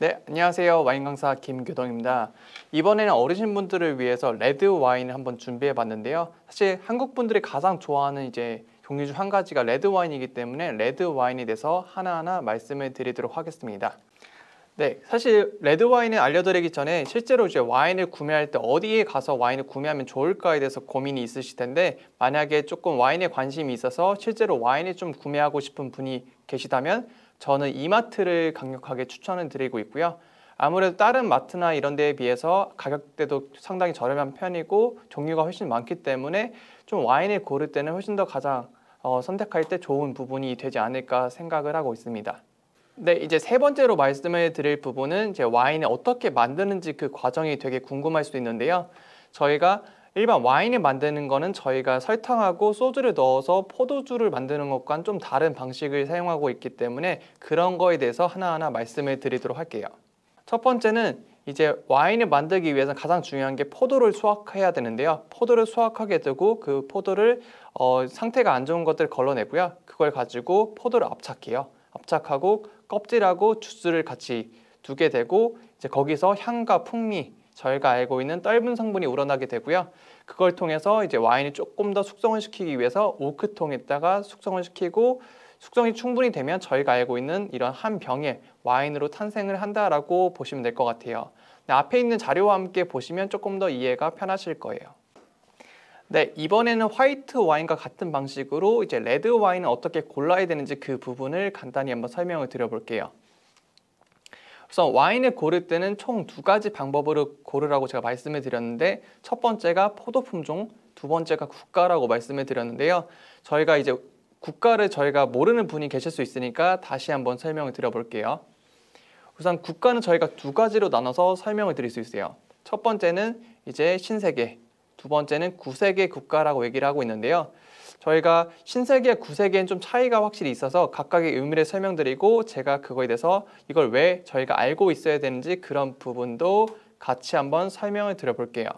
네, 안녕하세요. 와인 강사 김교동입니다. 이번에는 어르신분들을 위해서 레드 와인을 한번 준비해 봤는데요. 사실 한국 분들이 가장 좋아하는 이제 종류 중 한 가지가 레드 와인이기 때문에 레드 와인에 대해서 하나하나 말씀을 드리도록 하겠습니다. 네, 사실 레드 와인을 알려드리기 전에 실제로 이제 와인을 구매할 때 어디에 가서 와인을 구매하면 좋을까에 대해서 고민이 있으실 텐데 만약에 조금 와인에 관심이 있어서 실제로 와인을 좀 구매하고 싶은 분이 계시다면 저는 이마트를 강력하게 추천을 드리고 있고요. 아무래도 다른 마트나 이런 데에 비해서 가격대도 상당히 저렴한 편이고 종류가 훨씬 많기 때문에 좀 와인을 고를 때는 훨씬 더 가장 어, 선택할 때 좋은 부분이 되지 않을까 생각을 하고 있습니다. 네, 이제 세 번째로 말씀을 드릴 부분은 이제 와인을 어떻게 만드는지 그 과정이 되게 궁금할 수 있는데요. 저희가 일반 와인을 만드는 거는 저희가 설탕하고 소주를 넣어서 포도주를 만드는 것과는 좀 다른 방식을 사용하고 있기 때문에 그런 거에 대해서 하나하나 말씀을 드리도록 할게요. 첫 번째는 이제 와인을 만들기 위해서 가장 중요한 게 포도를 수확해야 되는데요. 포도를 수확하게 되고 그 포도를 어, 상태가 안 좋은 것들을 걸러내고요. 그걸 가지고 포도를 압착해요. 압착하고 껍질하고 주스를 같이 두게 되고 이제 거기서 향과 풍미 저희가 알고 있는 떫은 성분이 우러나게 되고요. 그걸 통해서 이제 와인이 조금 더 숙성을 시키기 위해서 오크통에다가 숙성을 시키고 숙성이 충분히 되면 저희가 알고 있는 이런 한 병의 와인으로 탄생을 한다라고 보시면 될 것 같아요. 네, 앞에 있는 자료와 함께 보시면 조금 더 이해가 편하실 거예요. 네, 이번에는 화이트 와인과 같은 방식으로 이제 레드 와인은 어떻게 골라야 되는지 그 부분을 간단히 한번 설명을 드려볼게요. 우선 와인을 고를 때는 총 두 가지 방법으로 고르라고 제가 말씀을 드렸는데 첫 번째가 포도 품종, 두 번째가 국가라고 말씀을 드렸는데요. 저희가 이제 국가를 저희가 모르는 분이 계실 수 있으니까 다시 한번 설명을 드려볼게요. 우선 국가는 저희가 두 가지로 나눠서 설명을 드릴 수 있어요. 첫 번째는 이제 신세계, 두 번째는 구세계 국가라고 얘기를 하고 있는데요. 저희가 신세계, 구세계는 좀 차이가 확실히 있어서 각각의 의미를 설명드리고 제가 그거에 대해서 이걸 왜 저희가 알고 있어야 되는지 그런 부분도 같이 한번 설명을 드려볼게요.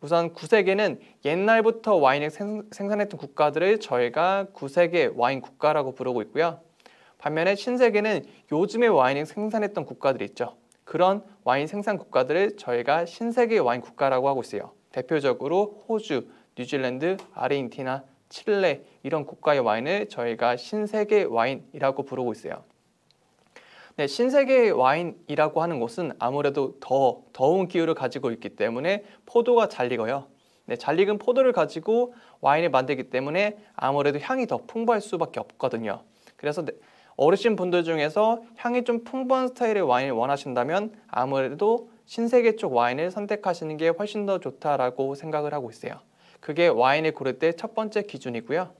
우선 구세계는 옛날부터 와인을 생 산했던 국가들을 저희가 구세계 와인 국가라고 부르고 있고요. 반면에 신세계는 요즘의 와인을 생산했던 국가들이 있죠. 그런 와인 생산 국가들을 저희가 신세계 와인 국가라고 하고 있어요. 대표적으로 호주, 뉴질랜드, 아르헨티나, 칠레 이런 국가의 와인을 저희가 신세계 와인이라고 부르고 있어요. 네, 신세계 와인이라고 하는 곳은 아무래도 더 더운 기후를 가지고 있기 때문에 포도가 잘 익어요. 네, 잘 익은 포도를 가지고 와인을 만들기 때문에 아무래도 향이 더 풍부할 수밖에 없거든요. 그래서 네, 어르신 분들 중에서 향이 좀 풍부한 스타일의 와인을 원하신다면 아무래도 신세계 쪽 와인을 선택하시는 게 훨씬 더 좋다라고 생각을 하고 있어요. 그게 와인을 고를 때 첫 번째 기준이고요.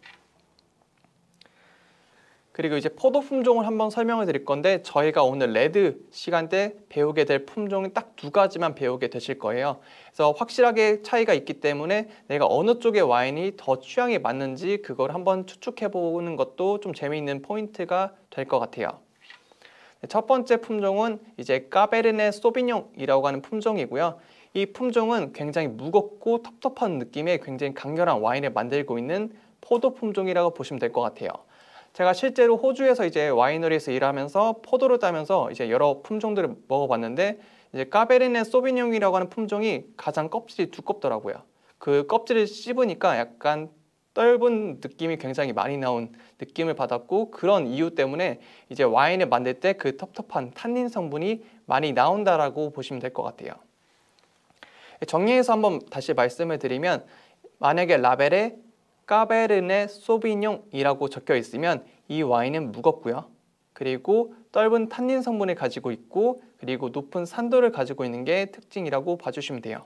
그리고 이제 포도 품종을 한번 설명을 드릴 건데 저희가 오늘 레드 시간 때 배우게 될 품종이 딱두 가지만 배우게 되실 거예요. 그래서 확실하게 차이가 있기 때문에 내가 어느 쪽의 와인이 더 취향에 맞는지 그걸 한번 추측해 보는 것도 좀 재미있는 포인트가 될 것 같아요. 네, 첫 번째 품종은 이제 Cabernet Sauvignon이라고 하는 품종이고요. 이 품종은 굉장히 무겁고 텁텁한 느낌의 굉장히 강렬한 와인을 만들고 있는 포도 품종이라고 보시면 될 것 같아요. 제가 실제로 호주에서 이제 와이너리에서 일하면서 포도를 따면서 이제 여러 품종들을 먹어봤는데 이제 Cabernet Sauvignon이라고 하는 품종이 가장 껍질이 두껍더라고요. 그 껍질을 씹으니까 약간 떫은 느낌이 굉장히 많이 나온 느낌을 받았고 그런 이유 때문에 이제 와인을 만들 때 그 텁텁한 탄닌 성분이 많이 나온다라고 보시면 될 것 같아요. 정리해서 한번 다시 말씀을 드리면 만약에 라벨에 Cabernet Sauvignon이라고 적혀 있으면 이 와인은 무겁고요. 그리고 떫은 탄닌 성분을 가지고 있고 그리고 높은 산도를 가지고 있는 게 특징이라고 봐주시면 돼요.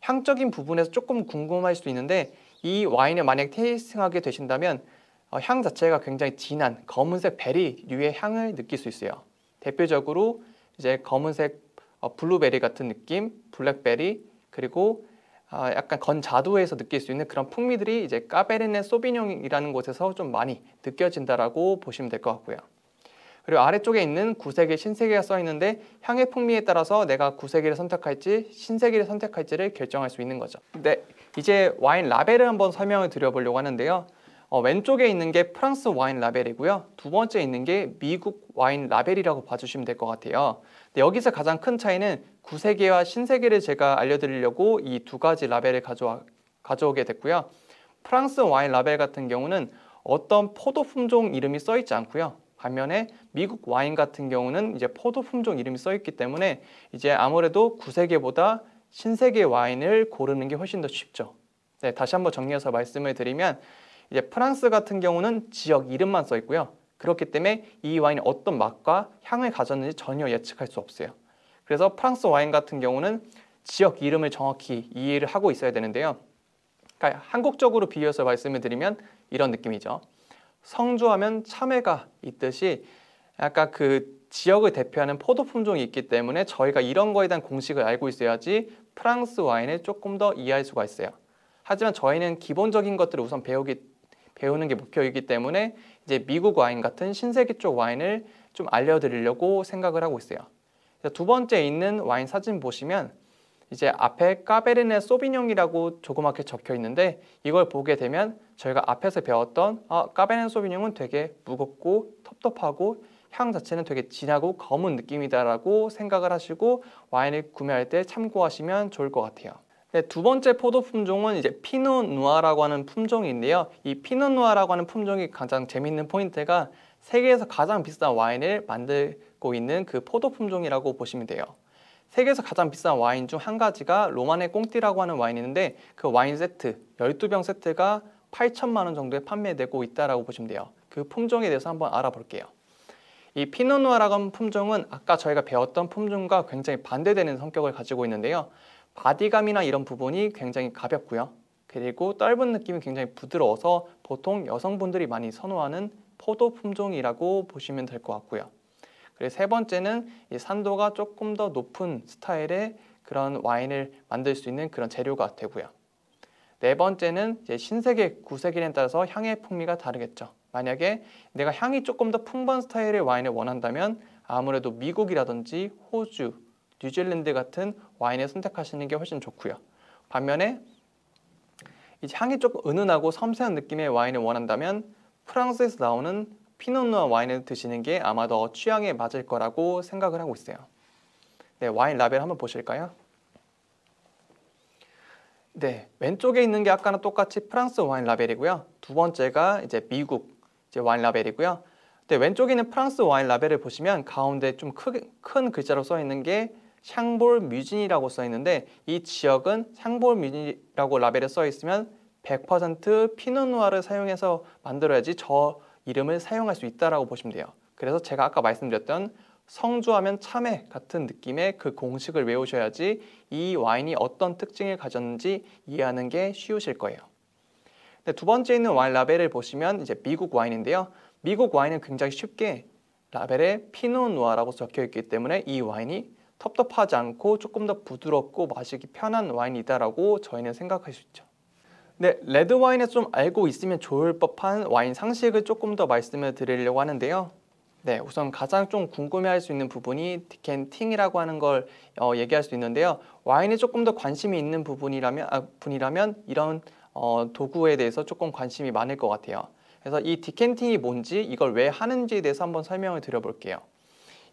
향적인 부분에서 조금 궁금할 수도 있는데 이 와인을 만약 tasting하게 되신다면 어, 향 자체가 굉장히 진한 검은색 베리류의 향을 느낄 수 있어요. 대표적으로 이제 검은색 어, 블루베리 같은 느낌, 블랙베리, 그리고 아, 약간 건자두에서 느낄 수 있는 그런 풍미들이 이제 Cabernet Sauvignon이라는 곳에서 좀 많이 느껴진다라고 보시면 될 것 같고요. 그리고 아래쪽에 있는 구세계, 신세계가 써 있는데 향의 풍미에 따라서 내가 구세계를 선택할지 신세계를 선택할지를 결정할 수 있는 거죠. 네, 이제 와인 라벨을 한번 설명을 드려보려고 하는데요. 어, 왼쪽에 있는 게 프랑스 와인 라벨이고요. 두 번째 있는 게 미국 와인 라벨이라고 봐주시면 될 것 같아요. 여기서 가장 큰 차이는 구세계와 신세계를 제가 알려드리려고 이 두 가지 라벨을 가져와, 가져오게 됐고요. 프랑스 와인 라벨 같은 경우는 어떤 포도 품종 이름이 써 있지 않고요. 반면에 미국 와인 같은 경우는 이제 포도 품종 이름이 써 있기 때문에 이제 아무래도 구세계보다 신세계 와인을 고르는 게 훨씬 더 쉽죠. 네, 다시 한번 정리해서 말씀을 드리면 이제 프랑스 같은 경우는 지역 이름만 써 있고요. 그렇기 때문에 이 와인이 어떤 맛과 향을 가졌는지 전혀 예측할 수 없어요. 그래서 프랑스 와인 같은 경우는 지역 이름을 정확히 이해를 하고 있어야 되는데요. 그러니까 한국적으로 비교해서 말씀을 드리면 이런 느낌이죠. 성주하면 참외가 있듯이 약간 그 지역을 대표하는 포도 품종이 있기 때문에 저희가 이런 거에 대한 공식을 알고 있어야지 프랑스 와인을 조금 더 이해할 수가 있어요. 하지만 저희는 기본적인 것들을 우선 배우기 배우는 게 목표이기 때문에 이제 미국 와인 같은 신세계 쪽 와인을 좀 알려드리려고 생각을 하고 있어요. 두 번째 있는 와인 사진 보시면 이제 앞에 Cabernet Sauvignon이라고 조그맣게 적혀 있는데 이걸 보게 되면 저희가 앞에서 배웠던 아, Cabernet Sauvignon은 되게 무겁고 텁텁하고 향 자체는 되게 진하고 검은 느낌이다라고 생각을 하시고 와인을 구매할 때 참고하시면 좋을 것 같아요. 네, 두 번째 포도 품종은 이제 Pinot Noir라고 하는 품종인데요. 이 Pinot Noir라고 하는 품종이 가장 재밌는 포인트가 세계에서 가장 비싼 와인을 만들고 있는 그 포도 품종이라고 보시면 돼요. 세계에서 가장 비싼 와인 중 한 가지가 로마네 꽁띠라고 하는 와인이 있는데 그 와인 세트 12병 세트가 8천만 원 정도에 판매되고 있다라고 보시면 돼요. 그 품종에 대해서 한번 알아볼게요. 이 Pinot Noir라고 하는 품종은 아까 저희가 배웠던 품종과 굉장히 반대되는 성격을 가지고 있는데요. body감이나 이런 부분이 굉장히 가볍고요. 그리고 떫은 느낌이 굉장히 부드러워서 보통 여성분들이 많이 선호하는 포도 품종이라고 보시면 될 것 같고요. 그리고 세 번째는 이 산도가 조금 더 높은 스타일의 그런 와인을 만들 수 있는 그런 재료가 되고요. 네 번째는 신세계, 구세계에 따라서 향의 풍미가 다르겠죠. 만약에 내가 향이 조금 더 풍부한 스타일의 와인을 원한다면 아무래도 미국이라든지 호주, 뉴질랜드 같은 와인을 선택하시는 게 훨씬 좋고요. 반면에 이제 향이 조금 은은하고 섬세한 느낌의 와인을 원한다면 프랑스에서 나오는 피노누아 와인을 드시는 게 아마 더 취향에 맞을 거라고 생각을 하고 있어요. 네, 와인 라벨 한번 보실까요? 네, 왼쪽에 있는 게 아까랑 똑같이 프랑스 와인 라벨이고요. 두 번째가 이제 미국 이제 와인 라벨이고요. 네, 왼쪽에 있는 프랑스 와인 라벨을 보시면 가운데 좀 큰 글자로 써 있는 게 샹볼 뮤진이라고 써 있는데 이 지역은 샹볼 뮤진이라고 라벨에 써 있으면 100% 피노누아를 사용해서 만들어야지 저 이름을 사용할 수 있다라고 보시면 돼요. 그래서 제가 아까 말씀드렸던 성주하면 참외 같은 느낌의 그 공식을 외우셔야지 이 와인이 어떤 특징을 가졌는지 이해하는 게 쉬우실 거예요. 두 번째 있는 와인 라벨을 보시면 이제 미국 와인인데요. 미국 와인은 굉장히 쉽게 라벨에 피노누아라고 적혀 있기 때문에 이 와인이 텁텁하지 않고 조금 더 부드럽고 마시기 편한 와인이다라고 저희는 생각할 수 있죠. 네, 레드 와인에 좀 알고 있으면 좋을 법한 와인 상식을 조금 더 말씀을 드리려고 하는데요. 네, 우선 가장 좀 궁금해할 수 있는 부분이 decanting이라고 하는 걸 어, 얘기할 수 있는데요. 와인에 조금 더 관심이 있는 부분이라면 아, 분이라면 이런 어, 도구에 대해서 조금 관심이 많을 것 같아요. 그래서 이 decanting이 뭔지 이걸 왜 하는지에 대해서 한번 설명을 드려볼게요.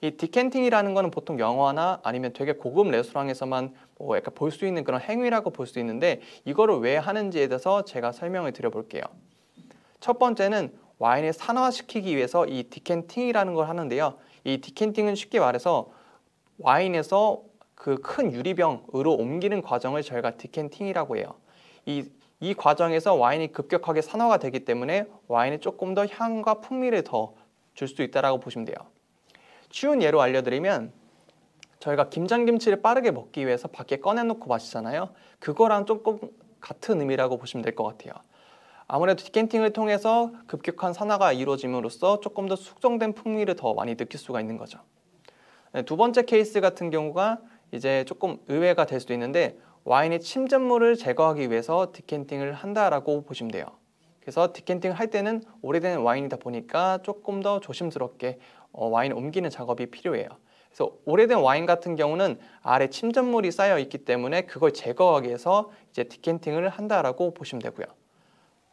이 decanting이라는 거는 보통 영화나 아니면 되게 고급 레스토랑에서만 뭐 약간 볼 수 있는 그런 행위라고 볼 수 있는데 이거를 왜 하는지에 대해서 제가 설명을 드려볼게요. 첫 번째는 와인을 산화시키기 위해서 이 decanting이라는 걸 하는데요. 이 decanting은 쉽게 말해서 와인에서 그 큰 유리병으로 옮기는 과정을 저희가 decanting이라고 해요. 이, 이 과정에서 와인이 급격하게 산화가 되기 때문에 와인이 조금 더 향과 풍미를 더 줄 수 있다고 보시면 돼요. 쉬운 예로 알려드리면 저희가 김장김치를 빠르게 먹기 위해서 밖에 꺼내놓고 마시잖아요. 그거랑 조금 같은 의미라고 보시면 될 것 같아요. 아무래도 디켄팅을 통해서 급격한 산화가 이루어짐으로써 조금 더 숙성된 풍미를 더 많이 느낄 수가 있는 거죠. 네, 두 번째 케이스 같은 경우가 이제 조금 의외가 될 수도 있는데 와인의 침전물을 제거하기 위해서 디켄팅을 한다라고 보시면 돼요. 그래서 디켄팅 할 때는 오래된 와인이다 보니까 조금 더 조심스럽게 어, 와인 옮기는 작업이 필요해요. 그래서 오래된 와인 같은 경우는 아래 침전물이 쌓여 있기 때문에 그걸 제거하기 위해서 이제 decanting을 한다라고 보시면 되고요.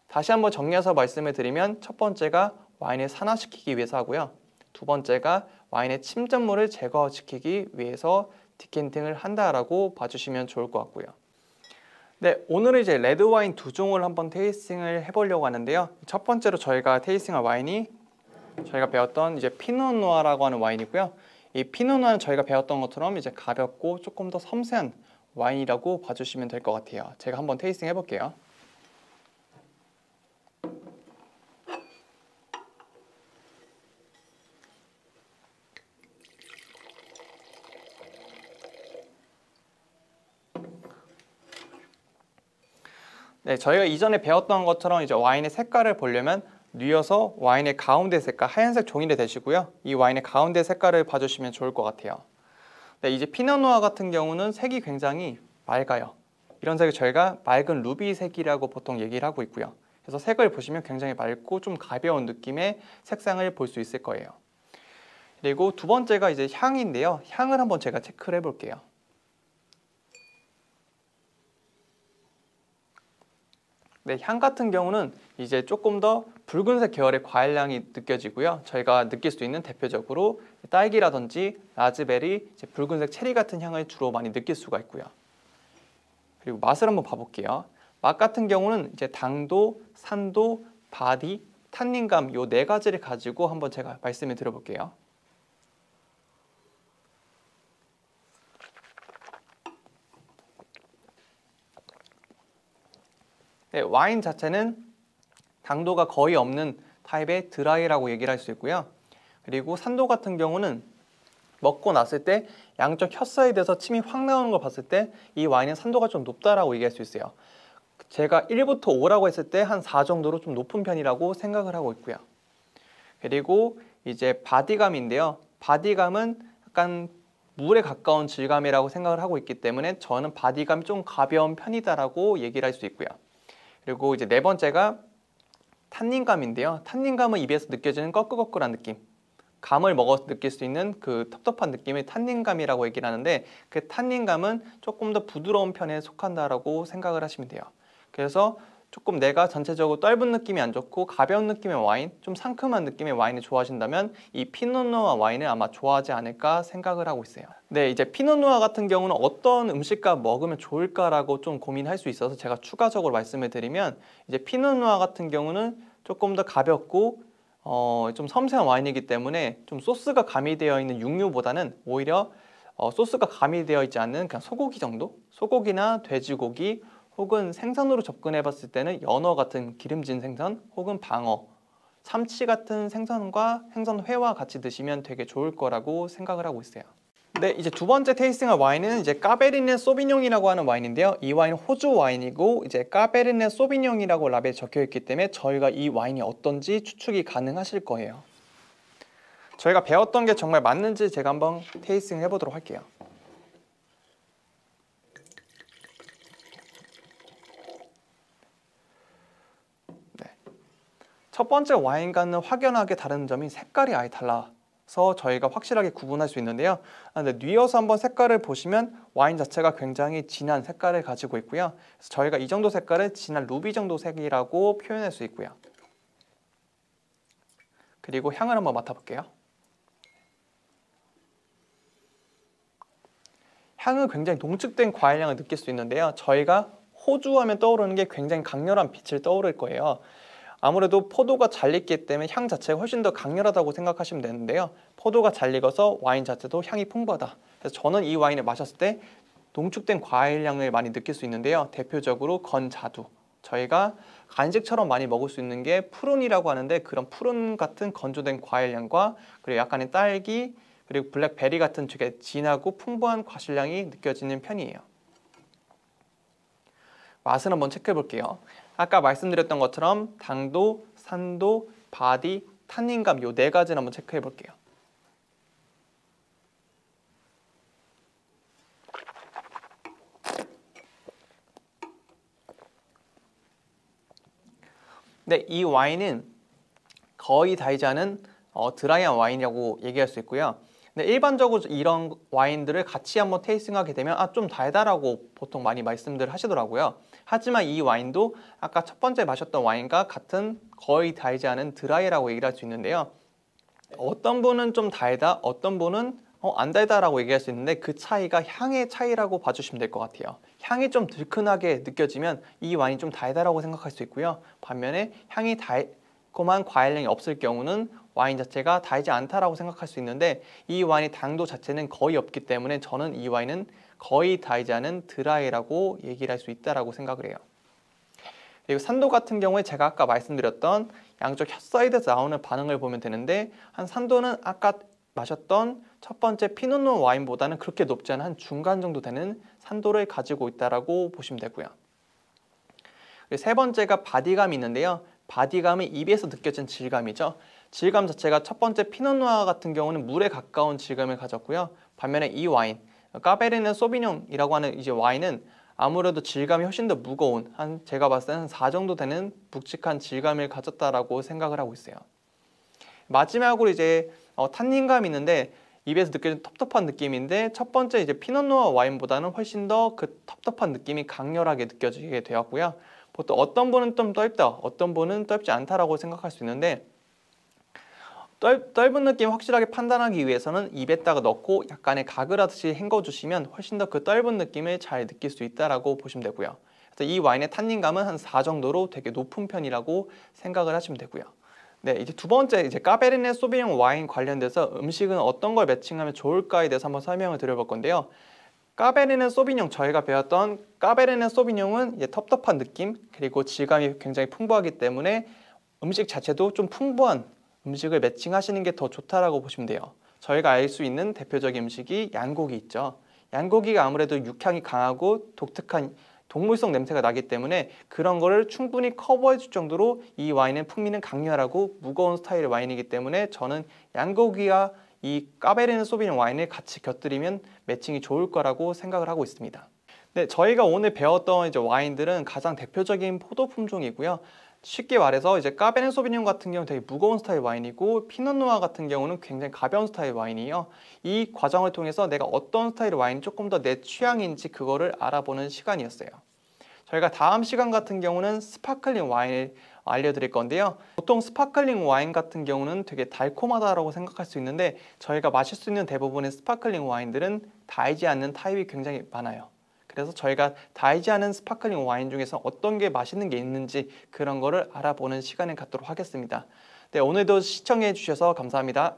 다시 한번 정리해서 말씀을 드리면 첫 번째가 와인을 산화시키기 위해서 하고요. 두 번째가 와인의 침전물을 제거시키기 위해서 decanting을 한다라고 봐주시면 좋을 것 같고요. 네, 오늘은 이제 레드 와인 두 종을 한번 tasting을 해보려고 하는데요. 첫 번째로 저희가 tasting할 와인이 저희가 배웠던 이제 피노누아라고 하는 와인이고요. 이 피노누아는 저희가 배웠던 것처럼 이제 가볍고 조금 더 섬세한 와인이라고 봐주시면 될 것 같아요. 제가 한번 테이스팅 해볼게요. 네, 저희가 이전에 배웠던 것처럼 이제 와인의 색깔을 보려면 뉘어서 와인의 가운데 색깔 하얀색 종이를 대시고요. 이 와인의 가운데 색깔을 봐주시면 좋을 것 같아요. 네, 이제 피노누아 같은 경우는 색이 굉장히 맑아요. 이런 색을 저희가 맑은 루비 색이라고 보통 얘기를 하고 있고요. 그래서 색을 보시면 굉장히 맑고 좀 가벼운 느낌의 색상을 볼 수 있을 거예요. 그리고 두 번째가 이제 향인데요. 향을 한번 제가 체크를 해볼게요. 네, 향 같은 경우는 이제 조금 더 붉은색 계열의 과일향이 느껴지고요. 저희가 느낄 수 있는 대표적으로 딸기라든지 라즈베리, 붉은색 체리 같은 향을 주로 많이 느낄 수가 있고요. 그리고 맛을 한번 봐볼게요. 맛 같은 경우는 이제 당도, 산도, body, 탄닌감 요 네 가지를 가지고 한번 제가 말씀을 드려볼게요. 와인 자체는 당도가 거의 없는 타입의 드라이라고 얘기를 할 수 있고요. 그리고 산도 같은 경우는 먹고 났을 때 양쪽 혀 사이드에서 침이 확 나오는 걸 봤을 때 이 와인은 산도가 좀 높다라고 얘기할 수 있어요. 제가 1부터 5라고 했을 때 한 4 정도로 좀 높은 편이라고 생각을 하고 있고요. 그리고 이제 바디감인데요. 바디감은 약간 물에 가까운 질감이라고 생각을 하고 있기 때문에 저는 바디감이 좀 가벼운 편이다라고 얘기를 할 수 있고요. 그리고 이제 네 번째가 탄닌감인데요. 탄닌감은 입에서 느껴지는 꺼끌꺼끌한 느낌. 감을 먹어서 느낄 수 있는 그 텁텁한 느낌의 탄닌감이라고 얘기를 하는데 그 탄닌감은 조금 더 부드러운 편에 속한다라고 생각을 하시면 돼요. 그래서 조금 내가 전체적으로 떫은 느낌이 안 좋고 가벼운 느낌의 와인, 좀 상큼한 느낌의 와인을 좋아하신다면 이 피노누아 와인을 아마 좋아하지 않을까 생각을 하고 있어요. 네, 이제 피노누아 같은 경우는 어떤 음식과 먹으면 좋을까라고 좀 고민할 수 있어서 제가 추가적으로 말씀을 드리면 이제 피노누아 같은 경우는 조금 더 가볍고 어, 좀 섬세한 와인이기 때문에 좀 소스가 가미되어 있는 육류보다는 오히려 어, 소스가 가미되어 있지 않는 그냥 소고기 정도? 소고기나 돼지고기 혹은 생선으로 접근해 봤을 때는 연어 같은 기름진 생선 혹은 방어, 참치 같은 생선과 생선회와 같이 드시면 되게 좋을 거라고 생각을 하고 있어요. 네, 이제 두 번째 tasting할 와인은 이제 까베르네 소비뇽이라고 하는 와인인데요. 이 와인은 호주 와인이고 이제 까베르네 소비뇽이라고 라벨 적혀 있기 때문에 저희가 이 와인이 어떤지 추측이 가능하실 거예요. 저희가 배웠던 게 정말 맞는지 제가 한번 테이스팅 해보도록 할게요. 첫 번째 와인과는 확연하게 다른 점이 색깔이 아예 달라 서 저희가 확실하게 구분할 수 있는데요. 아, 근데 뉘어서 한번 색깔을 보시면 와인 자체가 굉장히 진한 색깔을 가지고 있고요. 그래서 저희가 이 정도 색깔을 진한 루비 정도 색이라고 표현할 수 있고요. 그리고 향을 한번 맡아볼게요. 향은 굉장히 농축된 과일향을 느낄 수 있는데요. 저희가 호주 하면 떠오르는 게 굉장히 강렬한 빛을 떠오를 거예요. 아무래도 포도가 잘 익기 때문에 향 자체가 훨씬 더 강렬하다고 생각하시면 되는데요. 포도가 잘 익어서 와인 자체도 향이 풍부하다. 그래서 저는 이 와인을 마셨을 때 농축된 과일 향을 많이 느낄 수 있는데요. 대표적으로 건자두. 저희가 간식처럼 많이 먹을 수 있는 게 prune이라고 하는데 그런 prune 같은 건조된 과일 향과 그리고 약간의 딸기 그리고 블랙베리 같은 되게 진하고 풍부한 과실향이 느껴지는 편이에요. 맛을 한번 체크해 볼게요. 아까 말씀드렸던 것처럼 당도, 산도, 바디, 탄닌감 요 네 가지를 한번 체크해 볼게요. 네, 이 와인은 거의 달지 않은 어, 드라이한 와인이라고 얘기할 수 있고요. 네, 일반적으로 이런 와인들을 같이 한번 테이스팅하게 되면 아 좀 달달하고 보통 많이 말씀들 하시더라고요. 하지만 이 와인도 아까 첫 번째 마셨던 와인과 같은 거의 달지 않은 드라이라고 얘기를 할 수 있는데요. 어떤 분은 좀 달다, 어떤 분은 어, 안 달다라고 얘기할 수 있는데 그 차이가 향의 차이라고 봐주시면 될 것 같아요. 향이 좀 들큰하게 느껴지면 이 와인이 좀 달다라고 생각할 수 있고요. 반면에 향이 달콤한 과일량이 없을 경우는 와인 자체가 달지 않다라고 생각할 수 있는데 이 와인의 당도 자체는 거의 없기 때문에 저는 이 와인은 거의 달지 않은 드라이라고 얘기를 할 수 있다라고 생각을 해요. 그리고 산도 같은 경우에 제가 아까 말씀드렸던 양쪽 혀 사이드에서 나오는 반응을 보면 되는데 한 산도는 아까 마셨던 첫 번째 피노누 와인보다는 그렇게 높지 않은 한 중간 정도 되는 산도를 가지고 있다라고 보시면 되고요. 세 번째가 바디감이 있는데요. 바디감은 입에서 느껴진 질감이죠. 질감 자체가 첫 번째 피노누아 같은 경우는 물에 가까운 질감을 가졌고요. 반면에 이 와인, 까베르네 소비뇽이라고 하는 이제 와인은 아무래도 질감이 훨씬 더 무거운 한 제가 봤을 때는 4 정도 되는 묵직한 질감을 가졌다라고 생각을 하고 있어요. 마지막으로 이제 어, 탄닌감이 있는데 입에서 느껴지는 텁텁한 느낌인데 첫 번째 이제 피노누아 와인보다는 훨씬 더 그 텁텁한 느낌이 강렬하게 느껴지게 되었고요. 보통 어떤 분은 좀 떫다, 어떤 분은 떫지 않다라고 생각할 수 있는데 떫, 떫은 느낌 확실하게 판단하기 위해서는 입에다가 넣고 약간의 가글하듯이 헹궈주시면 훨씬 더 그 떫은 느낌을 잘 느낄 수 있다라고 보시면 되고요. 그래서 이 와인의 탄닌감은 한 4 정도로 되게 높은 편이라고 생각을 하시면 되고요. 네, 이제 두 번째 이제 까베르네 소비뇽 와인 관련돼서 음식은 어떤 걸 매칭하면 좋을까에 대해서 한번 설명을 드려볼 건데요. 까베르네 소비뇽 저희가 배웠던 까베르네 소비뇽은 텁텁한 느낌 그리고 질감이 굉장히 풍부하기 때문에 음식 자체도 좀 풍부한 음식을 매칭하시는 게 더 좋다라고 보시면 돼요. 저희가 알 수 있는 대표적인 음식이 양고기 있죠. 양고기가 아무래도 육향이 강하고 독특한 동물성 냄새가 나기 때문에 그런 거를 충분히 커버해 줄 정도로 이 와인의 풍미는 강렬하고 무거운 스타일의 와인이기 때문에 저는 양고기와 이 까베르네 소비뇽 와인을 같이 곁들이면 매칭이 좋을 거라고 생각을 하고 있습니다. 네, 저희가 오늘 배웠던 이제 와인들은 가장 대표적인 포도 품종이고요. 쉽게 말해서 이제 까베네 소비뇽 같은 경우는 되게 무거운 스타일 와인이고 피노누아 같은 경우는 굉장히 가벼운 스타일 와인이에요. 이 과정을 통해서 내가 어떤 스타일 와인이 조금 더 내 취향인지 그거를 알아보는 시간이었어요. 저희가 다음 시간 같은 경우는 sparkling 와인을 알려드릴 건데요. 보통 sparkling 와인 같은 경우는 되게 달콤하다고 생각할 수 있는데 저희가 마실 수 있는 대부분의 sparkling 와인들은 달지 않는 타입이 굉장히 많아요. 그래서 저희가 달지 않은 sparkling 와인 중에서 어떤 게 맛있는 게 있는지 그런 거를 알아보는 시간을 갖도록 하겠습니다. 네, 오늘도 시청해 주셔서 감사합니다.